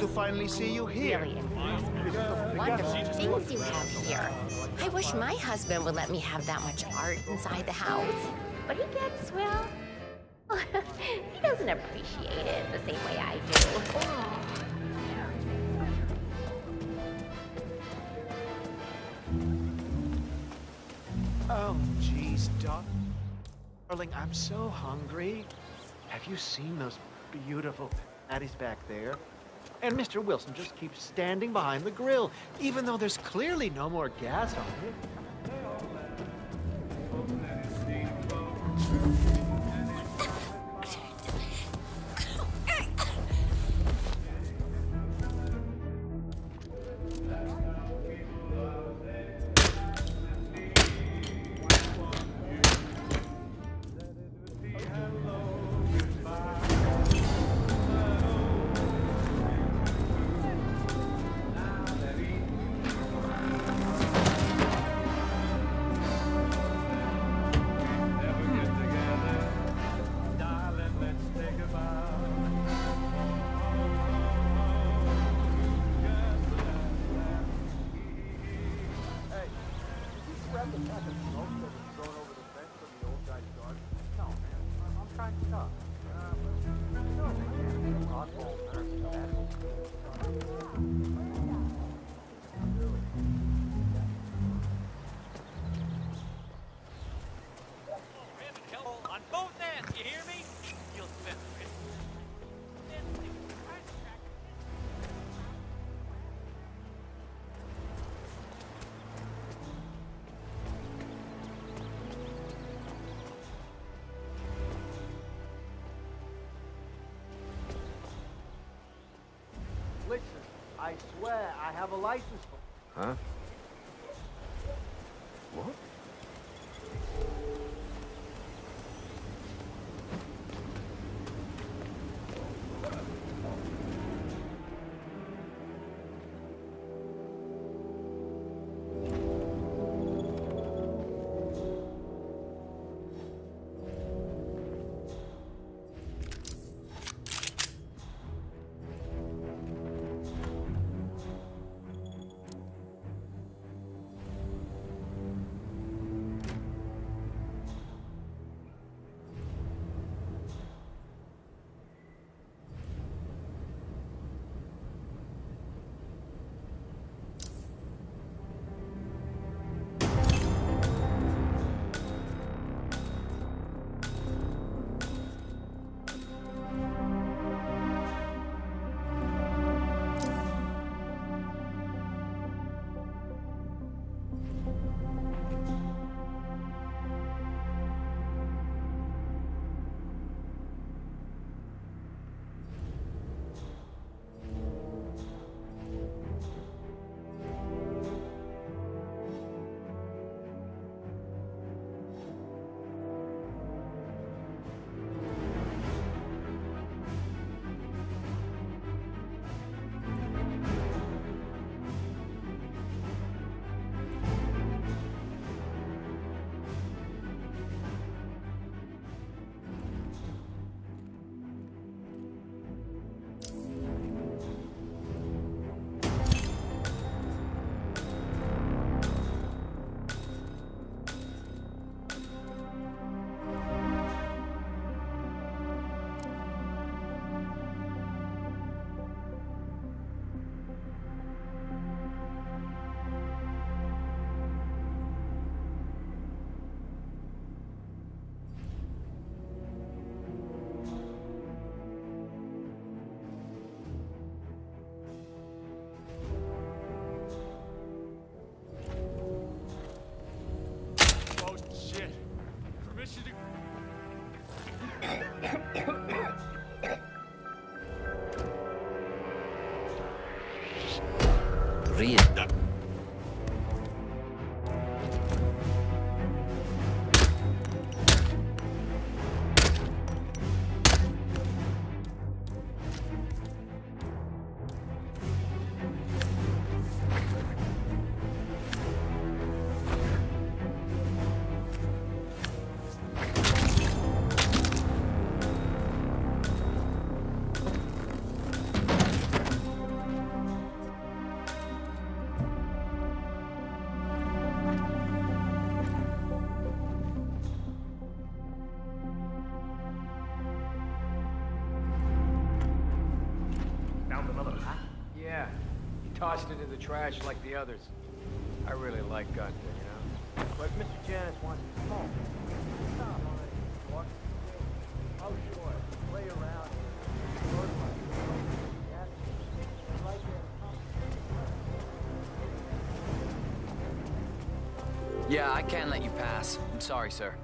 to finally see you here. Really impressive. Wonderful things you have here. I wish my husband would let me have that much art inside the house. But he gets, well, he doesn't appreciate it the same way I do. Oh, jeez, Doc. Darling, I'm so hungry. Have you seen those beautiful patties back there? And Mr. Wilson just keeps standing behind the grill, even though there's clearly no more gas on it. I swear I have a license for. Huh? What? reparieren. Tossed it in the trash like the others. I really like Gunther, you know? But Mr. Janice wants to. Walk Oh. Yeah, I can't let you pass. I'm sorry, sir.